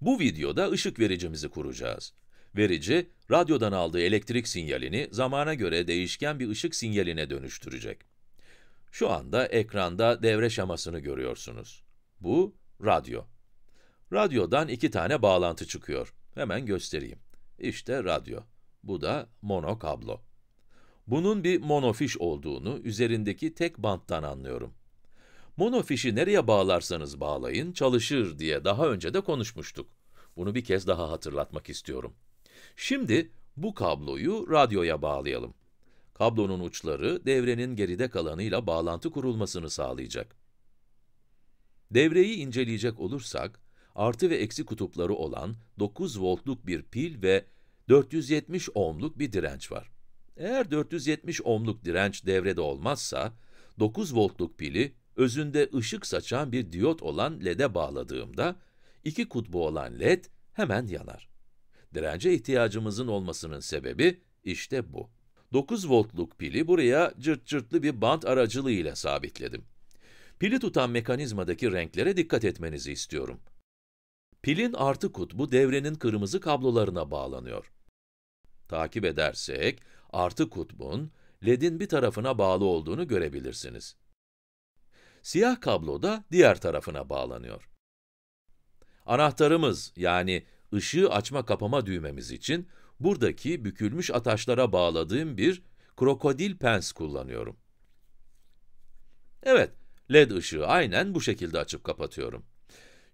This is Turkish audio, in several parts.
Bu videoda ışık vericimizi kuracağız. Verici, radyodan aldığı elektrik sinyalini zamana göre değişken bir ışık sinyaline dönüştürecek. Şu anda ekranda devre şemasını görüyorsunuz. Bu, radyo. Radyodan iki tane bağlantı çıkıyor. Hemen göstereyim. İşte radyo. Bu da mono kablo. Bunun bir monofiş olduğunu üzerindeki tek banttan anlıyorum. Monofişi nereye bağlarsanız bağlayın, çalışır diye daha önce de konuşmuştuk. Bunu bir kez daha hatırlatmak istiyorum. Şimdi bu kabloyu radyoya bağlayalım. Kablonun uçları devrenin geride kalanıyla bağlantı kurulmasını sağlayacak. Devreyi inceleyecek olursak, artı ve eksi kutupları olan 9 voltluk bir pil ve 470 ohmluk bir direnç var. Eğer 470 ohmluk direnç devrede olmazsa, 9 voltluk pili özünde ışık saçan bir diyot olan led'e bağladığımda, iki kutbu olan led hemen yanar. Dirence ihtiyacımızın olmasının sebebi işte bu. 9 voltluk pili buraya cırt cırtlı bir bant aracılığıyla sabitledim. Pili tutan mekanizmadaki renklere dikkat etmenizi istiyorum. Pilin artı kutbu devrenin kırmızı kablolarına bağlanıyor. Takip edersek, artı kutbun, ledin bir tarafına bağlı olduğunu görebilirsiniz. Siyah kablo da diğer tarafına bağlanıyor. Anahtarımız, yani ışığı açma kapama düğmemiz için, buradaki bükülmüş ataşlara bağladığım bir krokodil pens kullanıyorum. Evet, led ışığı aynen bu şekilde açıp kapatıyorum.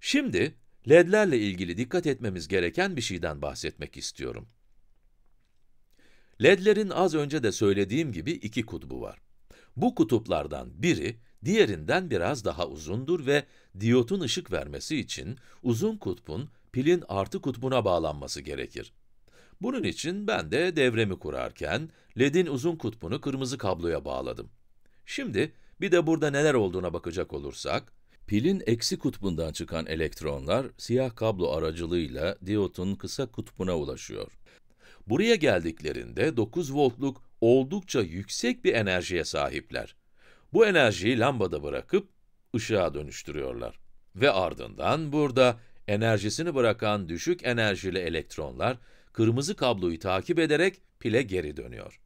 Şimdi, ledlerle ilgili dikkat etmemiz gereken bir şeyden bahsetmek istiyorum. Ledlerin az önce de söylediğim gibi iki kutbu var. Bu kutuplardan biri, diğerinden biraz daha uzundur ve diyotun ışık vermesi için uzun kutbun pilin artı kutbuna bağlanması gerekir. Bunun için ben de devremi kurarken ledin uzun kutbunu kırmızı kabloya bağladım. Şimdi bir de burada neler olduğuna bakacak olursak, pilin eksi kutbundan çıkan elektronlar siyah kablo aracılığıyla diyotun kısa kutbuna ulaşıyor. Buraya geldiklerinde 9 voltluk oldukça yüksek bir enerjiye sahipler. Bu enerjiyi lambada bırakıp ışığa dönüştürüyorlar. Ve ardından burada enerjisini bırakan düşük enerjili elektronlar kırmızı kabloyu takip ederek pile geri dönüyor.